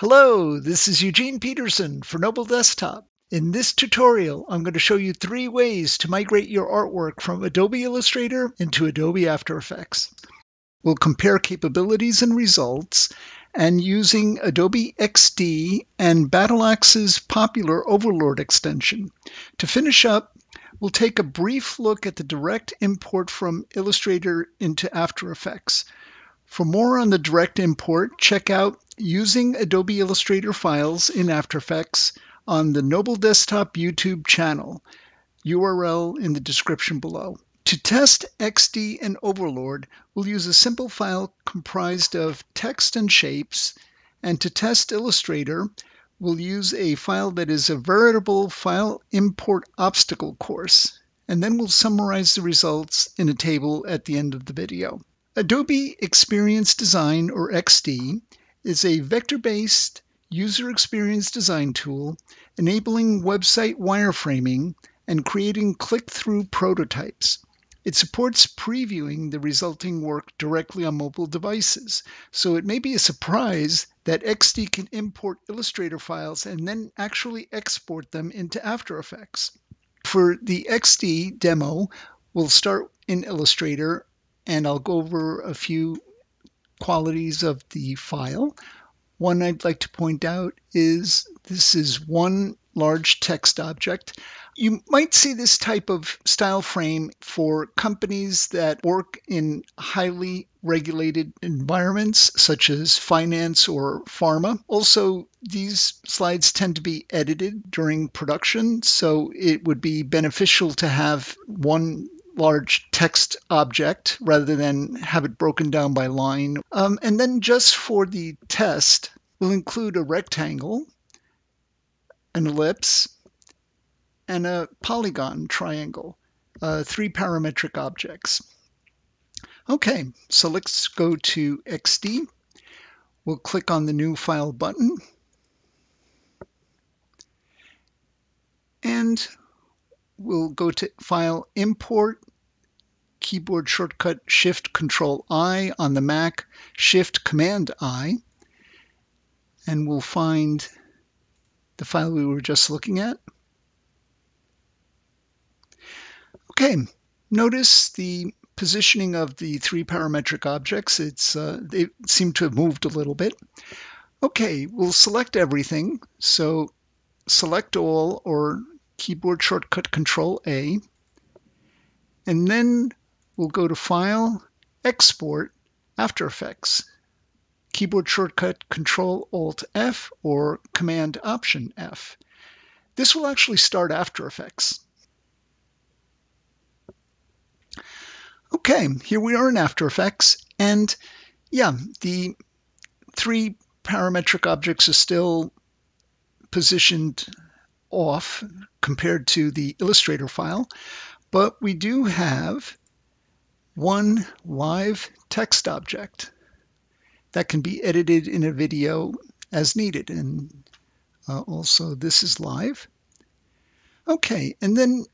Hello, this is Eugene Peterson for Noble Desktop. In this tutorial, I'm going to show you three ways to migrate your artwork from Adobe Illustrator into Adobe After Effects. We'll compare capabilities and results, and using Adobe XD and Battleaxe's popular Overlord extension. To finish up, we'll take a brief look at the direct import from Illustrator into After Effects. For more on the direct import, check out Using Adobe Illustrator Files in After Effects on the Noble Desktop YouTube channel, URL in the description below. To test XD and Overlord, we'll use a simple file comprised of text and shapes, and to test Illustrator, we'll use a file that is a veritable file import obstacle course, and then we'll summarize the results in a table at the end of the video. Adobe Experience Design, or XD, is a vector-based user experience design tool enabling website wireframing and creating click-through prototypes. It supports previewing the resulting work directly on mobile devices, so it may be a surprise that XD can import Illustrator files and then actually export them into After Effects. For the XD demo, we'll start in Illustrator and I'll go over a few qualities of the file. One I'd like to point out is this is one large text object. You might see this type of style frame for companies that work in highly regulated environments such as finance or pharma. Also, these slides tend to be edited during production, so it would be beneficial to have one large text object rather than have it broken down by line. Um, and then just for the test, we'll include a rectangle, an ellipse, and a polygon triangle, uh, three parametric objects. Okay, so let's go to XD. We'll click on the New File button. And we'll go to File, Import, keyboard shortcut Shift Control I on the Mac, Shift Command I, and we'll find the file we were just looking at. Okay, notice the positioning of the three parametric objects. It's uh, They seem to have moved a little bit. Okay, we'll select everything. So select all or keyboard shortcut Control A. And then we'll go to File, Export, After Effects. Keyboard shortcut Control Alt F or Command Option F. This will actually start After Effects. Okay, here we are in After Effects, and yeah, the three parametric objects are still positioned off compared to the Illustrator file, but we do have one live text object that can be edited in a video as needed. And uh, also this is live. Okay, and then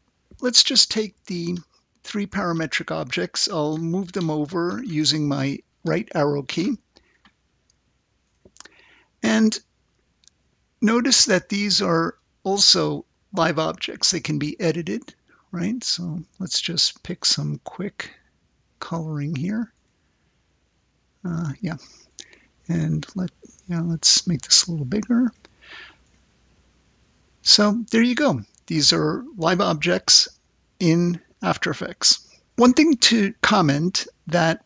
let's just take the three parametric objects. I'll move them over using my right arrow key. And notice that these are also live objects. They can be edited, right? So let's just pick some quick coloring here. Uh, yeah, and let yeah, let's make this a little bigger. So there you go. These are live objects in After Effects. One thing to comment that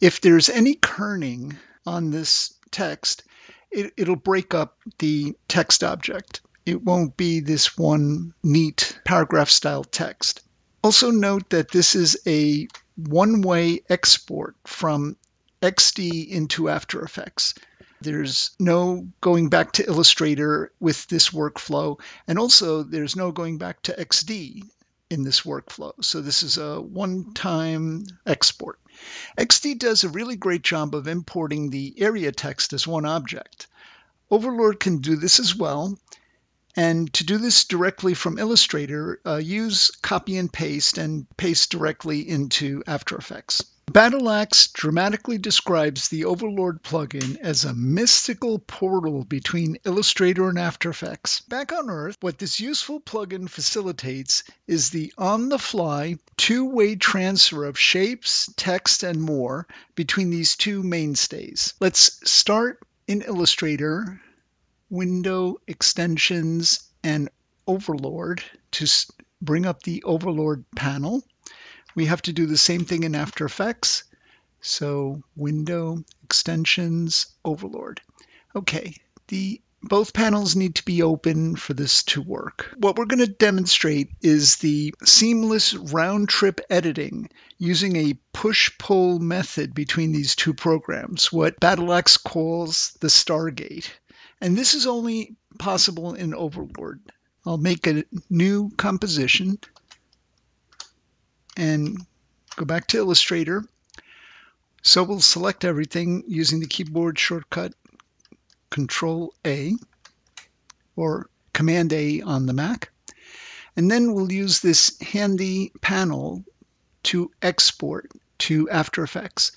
if there's any kerning on this text, it, it'll break up the text object. It won't be this one neat paragraph style text. Also note that this is a one-way export from XD into After Effects. There's no going back to Illustrator with this workflow, and also there's no going back to XD in this workflow. So this is a one-time export. XD does a really great job of importing the area text as one object. Overlord can do this as well, and to do this directly from Illustrator, uh, use copy and paste and paste directly into After Effects. Battleaxe dramatically describes the Overlord plugin as a mystical portal between Illustrator and After Effects. Back on Earth, what this useful plugin facilitates is the on-the-fly two-way transfer of shapes, text, and more between these two mainstays. Let's start in Illustrator, Window, Extensions, and Overlord to bring up the Overlord panel. We have to do the same thing in After Effects. So Window, Extensions, Overlord. Okay, the both panels need to be open for this to work. What we're going to demonstrate is the seamless round trip editing using a push-pull method between these two programs, what Battleaxe calls the Stargate. And this is only possible in Overlord. I'll make a new composition and go back to Illustrator. So we'll select everything using the keyboard shortcut Control A or Command A on the Mac. And then we'll use this handy panel to export to After Effects.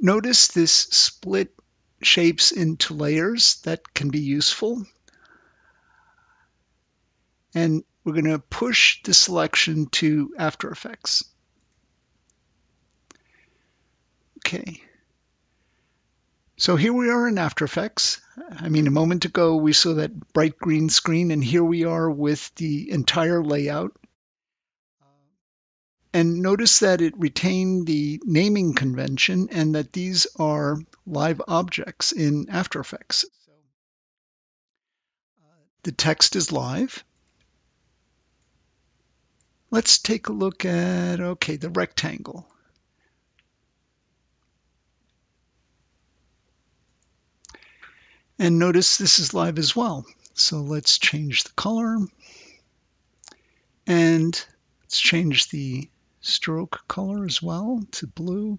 Notice this split shapes into layers that can be useful. And we're going to push the selection to After Effects. Okay. So here we are in After Effects. I mean, a moment ago we saw that bright green screen, and here we are with the entire layout. And notice that it retained the naming convention and that these are live objects in After Effects. Uh, the text is live. Let's take a look at, okay, the rectangle. And notice this is live as well. So let's change the color. And let's change the stroke color as well to blue.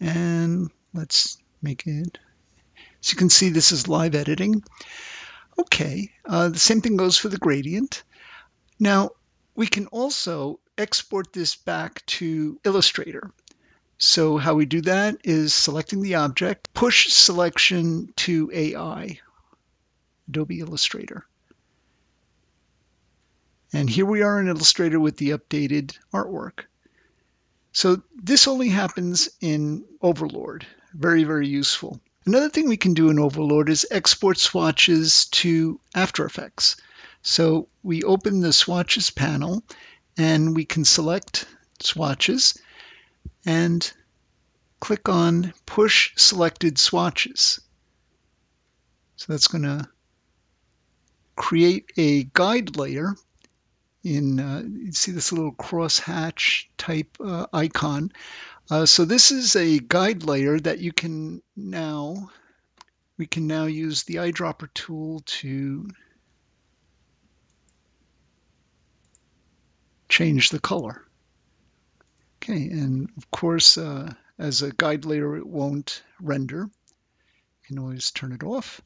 And let's make it, so you can see this is live editing. Okay, uh, the same thing goes for the gradient. Now, we can also export this back to Illustrator. So how we do that is selecting the object, push selection to AI, Adobe Illustrator. And here we are in Illustrator with the updated artwork. So this only happens in Overlord. Very, very useful. Another thing we can do in Overlord is export swatches to After Effects. So we open the swatches panel and we can select swatches and click on push selected swatches. So that's going to create a guide layer in, uh, you see this little crosshatch type uh, icon. Uh, so this is a guide layer that you can now, we can now use the eyedropper tool to change the color. Okay, and of course, uh, as a guide layer, it won't render. You can always turn it off.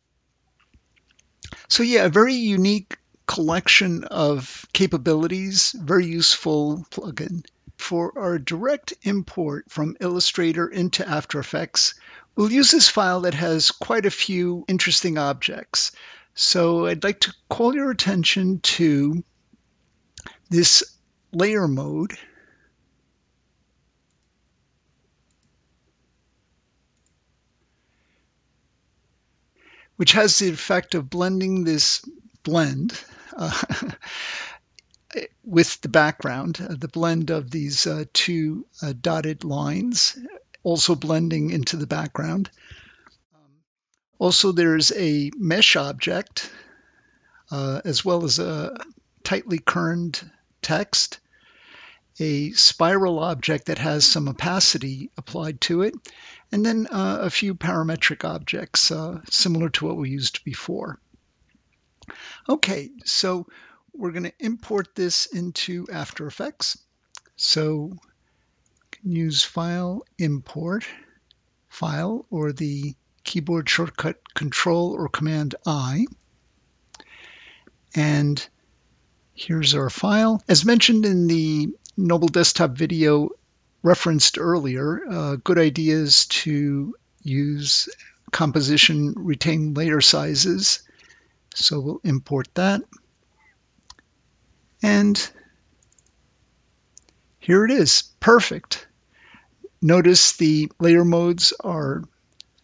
So yeah, a very unique collection of capabilities, very useful plugin. For our direct import from Illustrator into After Effects, we'll use this file that has quite a few interesting objects. So I'd like to call your attention to this layer mode. which has the effect of blending this blend with the background, uh, the blend of these uh, two uh, dotted lines, also blending into the background. Um, also, there's a mesh object, uh, as well as a tightly kerned text, a spiral object that has some opacity applied to it, and then uh, a few parametric objects uh, similar to what we used before. Okay, so we're going to import this into After Effects. So use File, Import, File, or the keyboard shortcut Control or Command I. And Here's our file. As mentioned in the Noble Desktop video referenced earlier, uh, good ideas to use composition retain layer sizes. So we'll import that. And here it is, perfect. Notice the layer modes are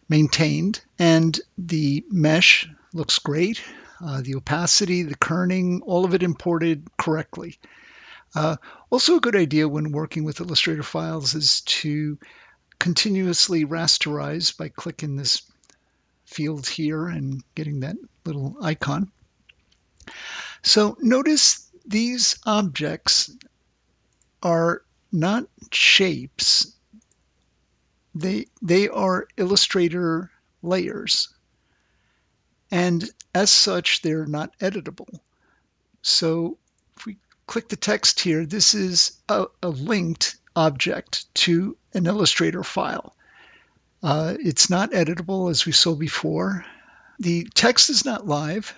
maintained and the mesh looks great. Uh, the opacity, the kerning, all of it imported correctly. Uh, also a good idea when working with Illustrator files is to continuously rasterize by clicking this field here and getting that little icon. So notice these objects are not shapes. They, they are Illustrator layers. And as such, they're not editable. So if we click the text here, this is a, a linked object to an Illustrator file. Uh, it's not editable as we saw before. The text is not live,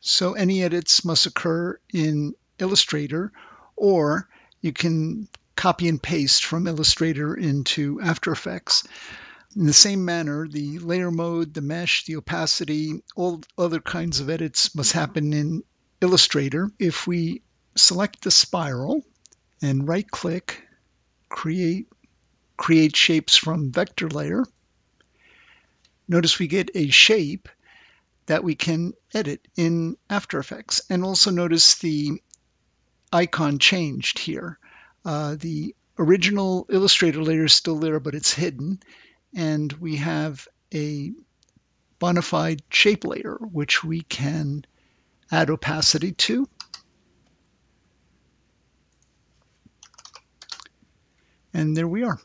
so any edits must occur in Illustrator, or you can copy and paste from Illustrator into After Effects. In the same manner, the layer mode, the mesh, the opacity, all other kinds of edits must happen in Illustrator. If we select the spiral and right click, create, create shapes from vector layer, notice we get a shape that we can edit in After Effects. And also notice the icon changed here. Uh, the original Illustrator layer is still there, but it's hidden and we have a bona fide shape layer, which we can add opacity to. And there we are.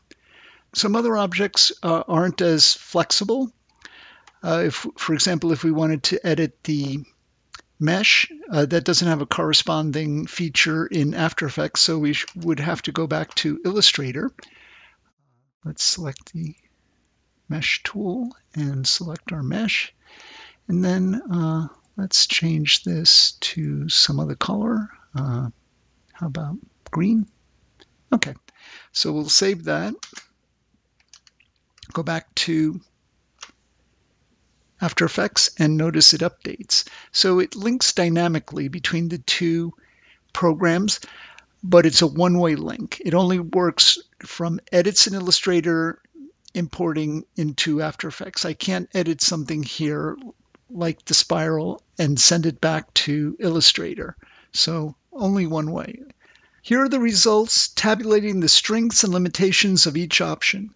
Some other objects uh, aren't as flexible. Uh, if, for example, if we wanted to edit the mesh, uh, that doesn't have a corresponding feature in After Effects, so we would have to go back to Illustrator. Let's select the mesh tool and select our mesh. And then uh, let's change this to some other color. Uh, how about green? Okay, so we'll save that. Go back to After Effects and notice it updates. So it links dynamically between the two programs, but it's a one-way link. It only works from edits in Illustrator importing into After Effects. I can't edit something here like the spiral and send it back to Illustrator. So only one way. Here are the results tabulating the strengths and limitations of each option.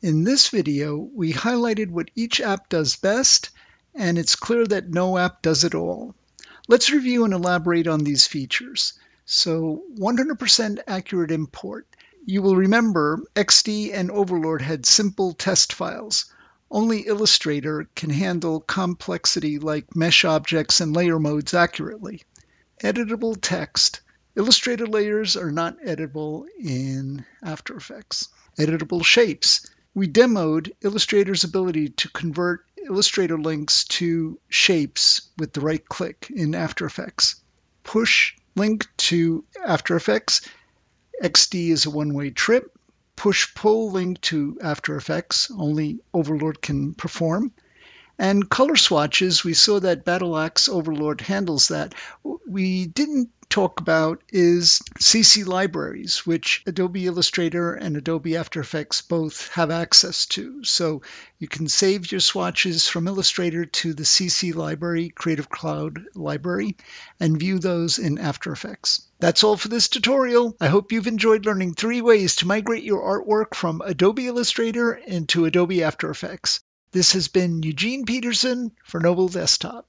In this video, we highlighted what each app does best, and it's clear that no app does it all. Let's review and elaborate on these features. So 100% accurate import. You will remember XD and Overlord had simple test files. Only Illustrator can handle complexity like mesh objects and layer modes accurately. Editable text. Illustrator layers are not editable in After Effects. Editable shapes. We demoed Illustrator's ability to convert Illustrator links to shapes with the right click in After Effects. Push link to After Effects XD is a one-way trip. Push-pull link to After Effects, only Overlord can perform. And color swatches, we saw that Battleaxe Overlord handles that. We didn't talk about is CC libraries, which Adobe Illustrator and Adobe After Effects both have access to. So you can save your swatches from Illustrator to the CC library, Creative Cloud library, and view those in After Effects. That's all for this tutorial. I hope you've enjoyed learning three ways to migrate your artwork from Adobe Illustrator into Adobe After Effects. This has been Eugene Peterson for Noble Desktop.